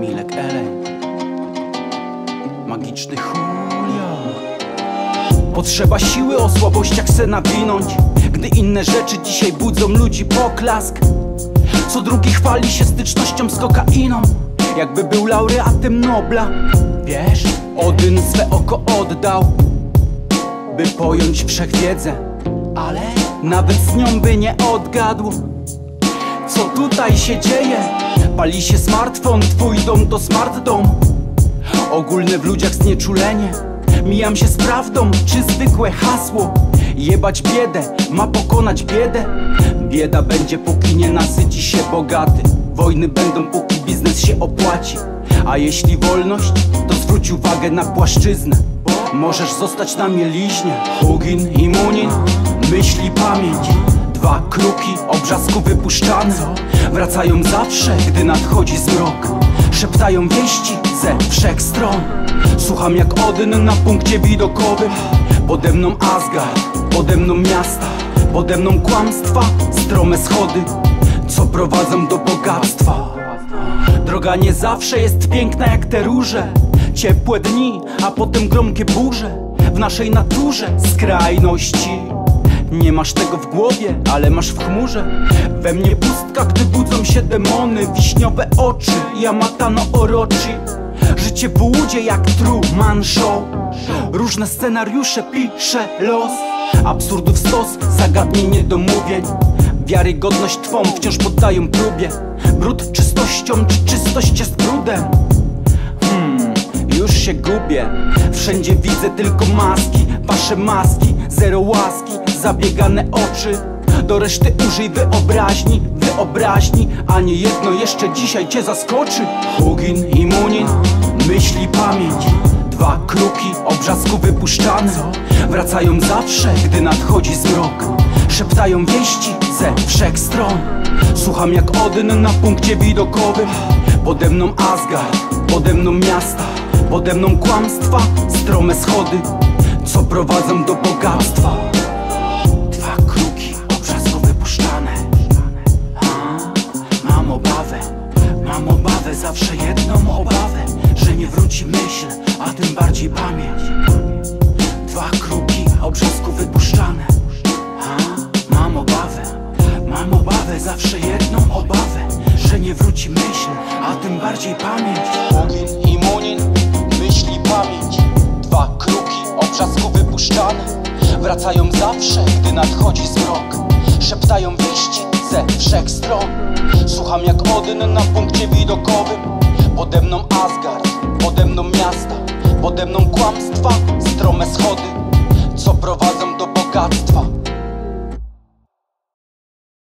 Milek Eleń Magiczny Julio. Potrzeba siły o słabościach se nawinąć Gdy inne rzeczy dzisiaj budzą ludzi poklask. Co drugi chwali się stycznością z kokainą. Jakby był laureatem Nobla. Wiesz, Odyn swe oko oddał By pojąć wszechwiedzę. Ale nawet z nią by nie odgadł. Co tutaj się dzieje? Pali się smartfon, twój dom to smart dom. Ogólne w ludziach znieczulenie. Mijam się z prawdą, czy zwykłe hasło. Jebać biedę, ma pokonać biedę. Bieda będzie póki nie nasyci się bogaty. Wojny będą póki biznes się opłaci. A jeśli wolność, to zwróć uwagę na płaszczyznę. Możesz zostać na mieliźnie. Hugin i Munin, myśli pamięć Dwa kruki, obrzasku wypuszczane. Wracają zawsze, gdy nadchodzi zmrok. Szeptają wieści ze wszech stron. Słucham jak Odyn na punkcie widokowym Pode mną Asgard, pode mną miasta. Pode mną kłamstwa, strome schody. Co prowadzą do bogactwa. Droga nie zawsze jest piękna jak te róże. Ciepłe dni, a potem gromkie burze. W naszej naturze skrajności nie masz tego w głowie, ale masz w chmurze. We mnie pustka, gdy budzą się demony. Wiśniowe oczy, Yamatano Orochi. Życie w łudzie jak Truman Show. Różne scenariusze pisze los. Absurdów stos, zagadnień niedomówień Wiarygodność twą wciąż poddają próbie. Brud czystością, czy czystość jest brudem? Hmm, już się gubię. Wszędzie widzę tylko maski Wasze maski, zero łaski Zabiegane oczy. Do reszty użyj wyobraźni Wyobraźni, a nie jedno jeszcze dzisiaj cię zaskoczy. Hugin i Munin, myśli pamięć. Dwa kruki, obrzasku wypuszczane. Wracają zawsze, gdy nadchodzi zmrok. Szeptają wieści ze wszech stron. Słucham jak Odyn na punkcie widokowym. Pode mną Asgard, pode mną miasta Pode mną kłamstwa, strome schody. Co prowadzą do bogactwa obawę, mam obawę Zawsze jedną obawę Że nie wróci myśl, a tym bardziej pamięć. Dwa kruki, obrzasku wypuszczane. A, Mam obawę, mam obawę Zawsze jedną obawę Że nie wróci myśl, a tym bardziej pamięć. Ogień i Munin, myśli pamięć. Dwa kruki, obrzasku wypuszczane. Wracają zawsze, gdy nadchodzi zmrok. Szeptają wieści ze wszech stron. Słucham jak Odyn na punkcie widokowym. Pode mną Asgard, pode mną miasta Pode mną kłamstwa, schody